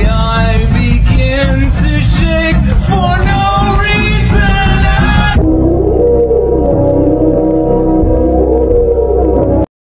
I'm